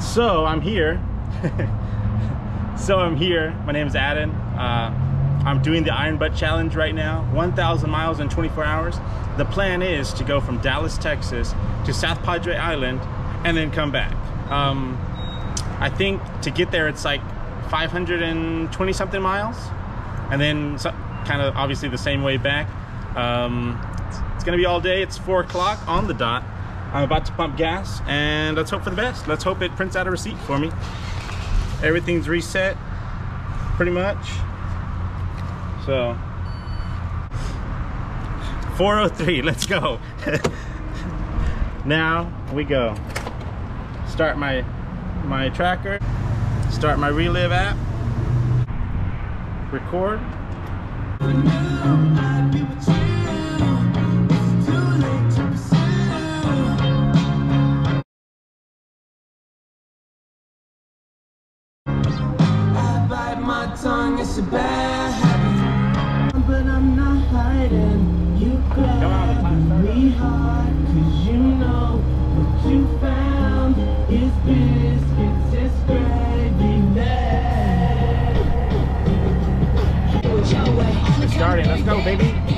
So I'm here. so I'm here. My name is Adam. Uh, I'm doing the Iron Butt Challenge right now. 1,000 miles in 24 hours. The plan is to go from Dallas, Texas to South Padre Island and then come back. Um, I think to get there it's like 520 something miles and then so, kind of obviously the same way back. Um, it's, it's gonna be all day. It's four o'clock on the dot. I'm about to pump gas and let's hope for the best. Let's hope it prints out a receipt for me. Everything's reset pretty much. So 403, let's go. now we go. Start my my tracker, start my Relive app, record. Go baby.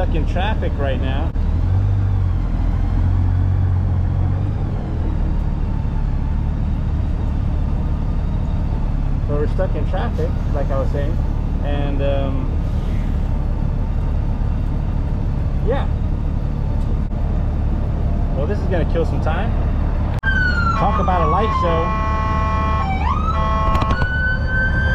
Stuck in traffic right now. So we're stuck in traffic, like I was saying, and um, yeah. Well, this is gonna kill some time. Talk about a light show.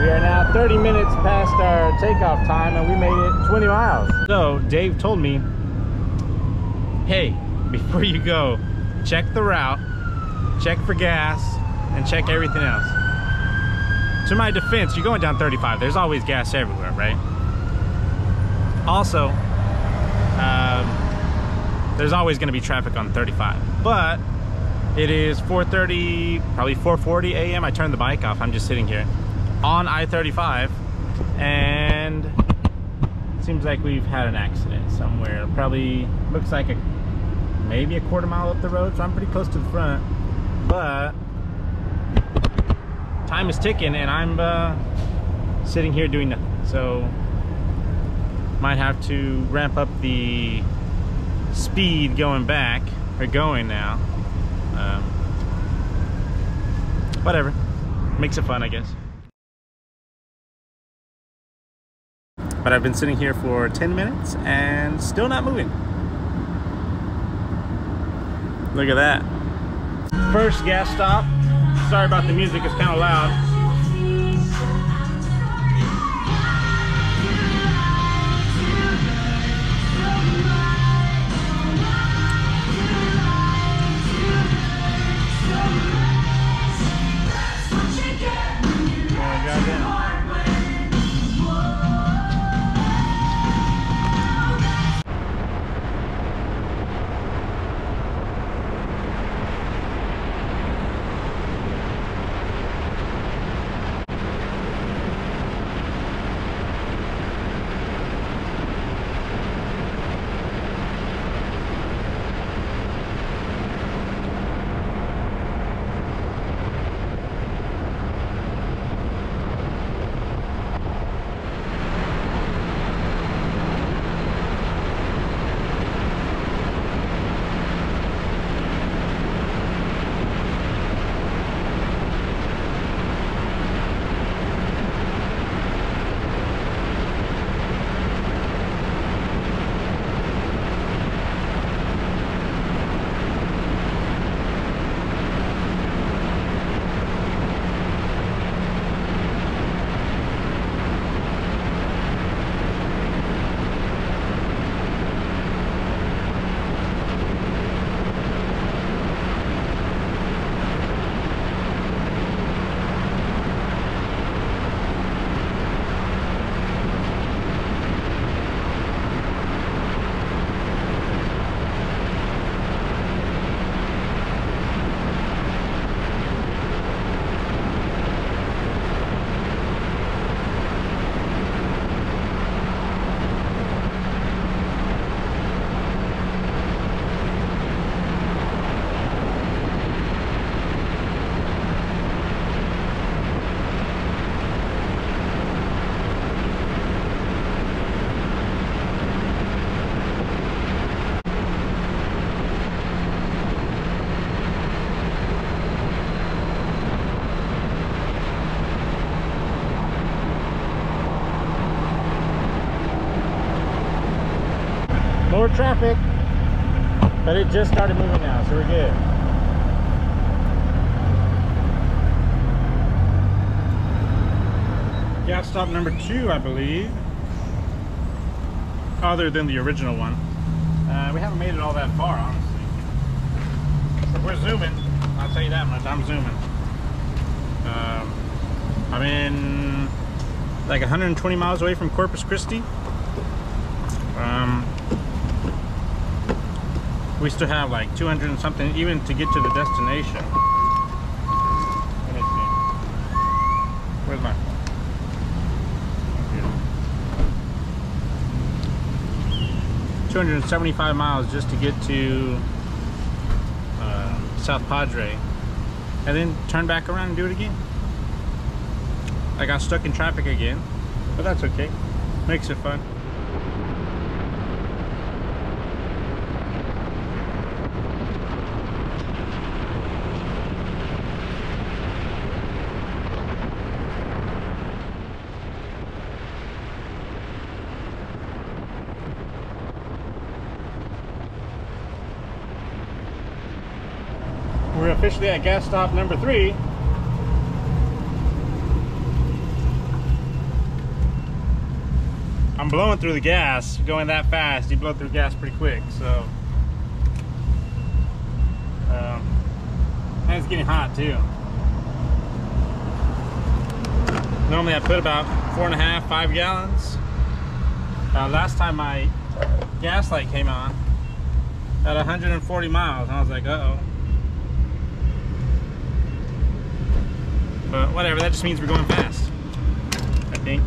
We are now 30 minutes past our takeoff time and we made it 20 miles. So Dave told me, hey, before you go, check the route, check for gas, and check everything else. To my defense, you're going down 35. There's always gas everywhere, right? Also, um, there's always gonna be traffic on 35. But it is 4.30, probably 4.40 a.m. I turned the bike off. I'm just sitting here on I-35 and seems like we've had an accident somewhere. Probably looks like a maybe a quarter mile up the road, so I'm pretty close to the front. But time is ticking and I'm uh, sitting here doing nothing. So might have to ramp up the speed going back or going now. Um, whatever, makes it fun, I guess. But I've been sitting here for 10 minutes and still not moving. Look at that. First gas stop. Sorry about the music, it's kind of loud. More traffic, but it just started moving now, so we're good. Gas stop number two, I believe. Other than the original one. Uh, we haven't made it all that far, honestly. But we're zooming. I'll tell you that much. I'm zooming. Um, I'm in like 120 miles away from Corpus Christi. Um, we still have like 200 and something even to get to the destination. Where's my phone? Two hundred and seventy-five miles just to get to uh, South Padre, and then turn back around and do it again. I got stuck in traffic again, but that's okay. Makes it fun. We're at gas stop number three. I'm blowing through the gas, going that fast, you blow through gas pretty quick, so. Um, and it's getting hot too. Normally I put about four and a half, five gallons. Uh, last time my gas light came on at 140 miles, I was like, uh But whatever, that just means we're going fast. I think.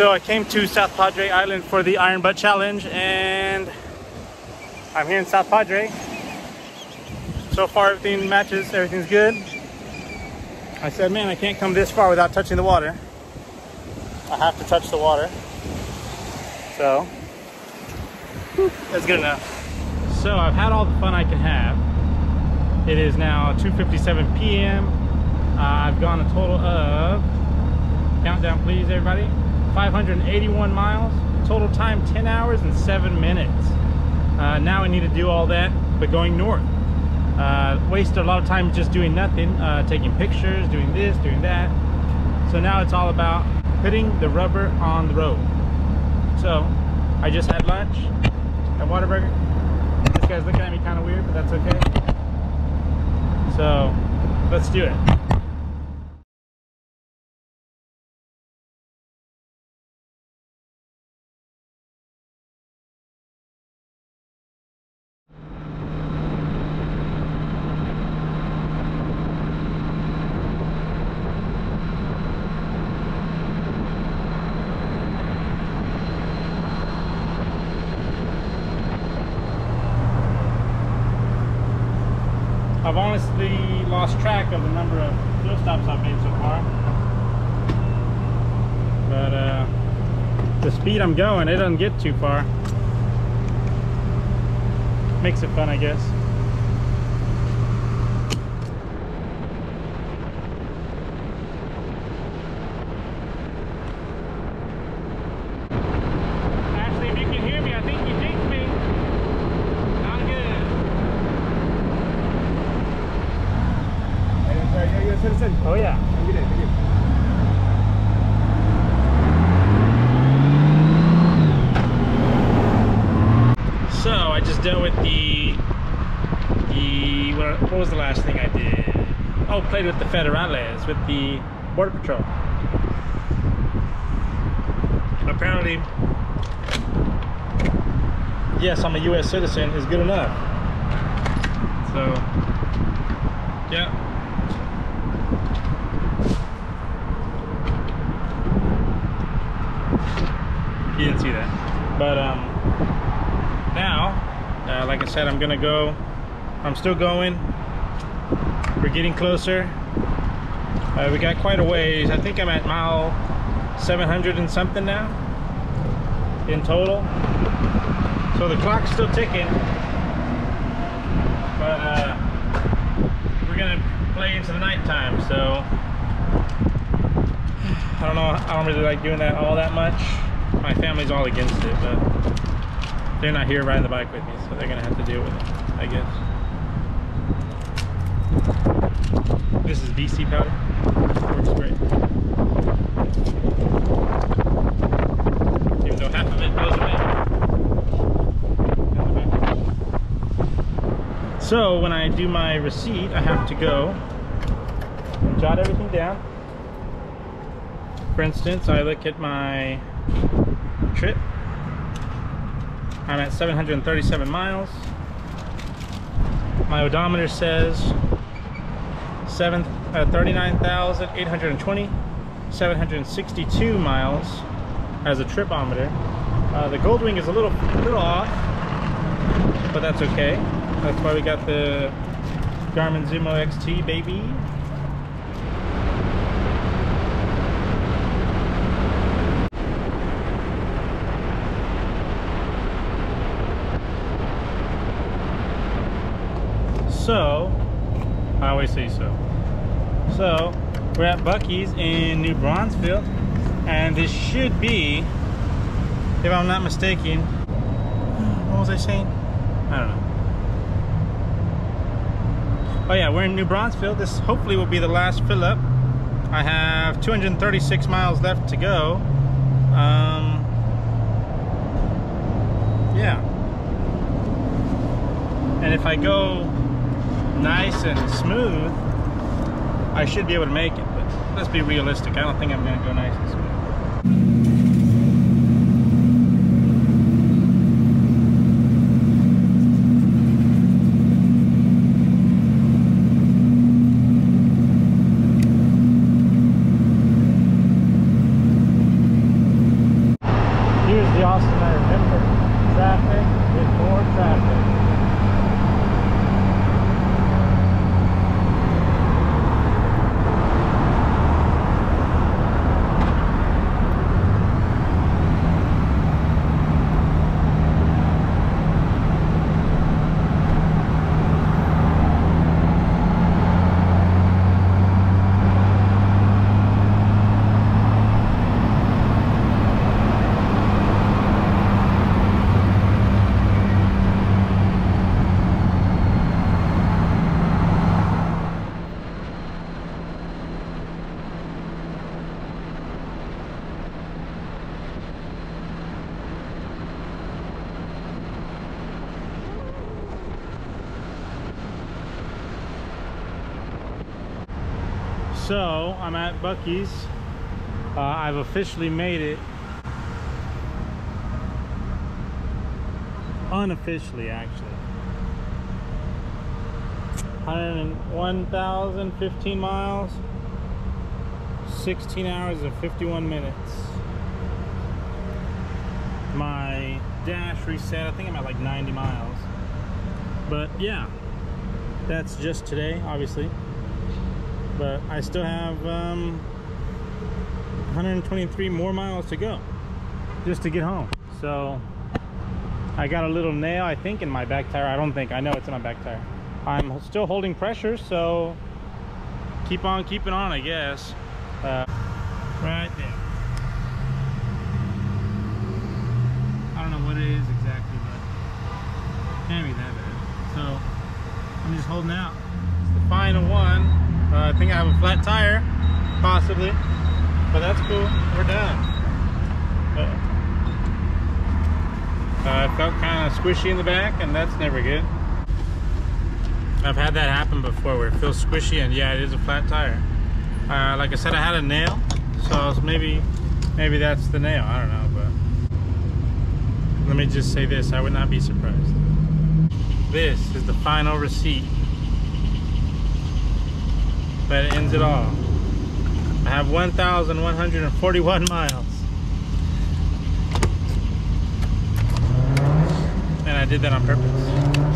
So I came to South Padre Island for the Iron Butt Challenge and I'm here in South Padre. So far everything matches, everything's good. I said, man, I can't come this far without touching the water. I have to touch the water. So, that's good enough. So I've had all the fun I can have. It is now 2.57 p.m. Uh, I've gone a total of, countdown please everybody, 581 miles. Total time 10 hours and 7 minutes. Uh, now I need to do all that, but going north. Uh, wasted a lot of time just doing nothing, uh, taking pictures, doing this, doing that. So now it's all about putting the rubber on the road. So I just had lunch at Whataburger. This guy's looking at me kind of weird, but that's okay. So let's do it. I've honestly lost track of the number of fuel stops I've made so far. But uh, the speed I'm going, it doesn't get too far. Makes it fun, I guess. Ashley, if you can hear me, I think you jinxed me. Not good. Oh yeah. So I just dealt with the the what, what was the last thing I did? Oh, played with the federales with the border patrol. Apparently, yes, I'm a U.S. citizen is good enough. So, yeah. You didn't see that. But um, now, uh, like I said, I'm gonna go. I'm still going. We're getting closer. Uh, we got quite a ways. I think I'm at mile 700 and something now in total. So the clock's still ticking. But uh, we're gonna play into the nighttime. So I don't know. I don't really like doing that all that much. My family's all against it, but they're not here riding the bike with me, so they're gonna have to deal with it, I guess. This is BC powder. Works great. Even though half of it goes away. So when I do my receipt, I have to go and jot everything down. For instance, I look at my trip. I'm at 737 miles. My odometer says seven, uh, 39,820, 762 miles as a tripometer. Uh, the Goldwing is a little, little off, but that's okay. That's why we got the Garmin Zumo XT, baby. So, I always say so. So, we're at Buc-ee's in New Braunfels, and this should be, if I'm not mistaken, what was I saying? I don't know. Oh yeah, we're in New Braunfels. This hopefully will be the last fill up. I have 236 miles left to go. Um, yeah. And if I go nice and smooth, I should be able to make it. But let's be realistic. I don't think I'm gonna go nice and smooth. So I'm at Buc-ee's. Uh, I've officially made it. Unofficially, actually. 101,015 miles. 16 hours and 51 minutes. My dash reset, I think I'm at like 90 miles. But yeah, that's just today, obviously. But I still have um, 123 more miles to go just to get home. So I got a little nail, I think, in my back tire. I don't think, I know it's in my back tire. I'm still holding pressure, so keep on keeping on, I guess. Uh, right there. I don't know what it is exactly, but can't be that bad. So I'm just holding out. It's the final one. Uh, I think I have a flat tire, possibly, but that's cool. We're done. Uh, it felt kind of squishy in the back, and that's never good. I've had that happen before where it feels squishy, and yeah, it is a flat tire. Uh, like I said, I had a nail, so maybe maybe that's the nail. I don't know, but let me just say this: I would not be surprised. This is the final receipt that ends it all. I have 1,141 miles. And I did that on purpose.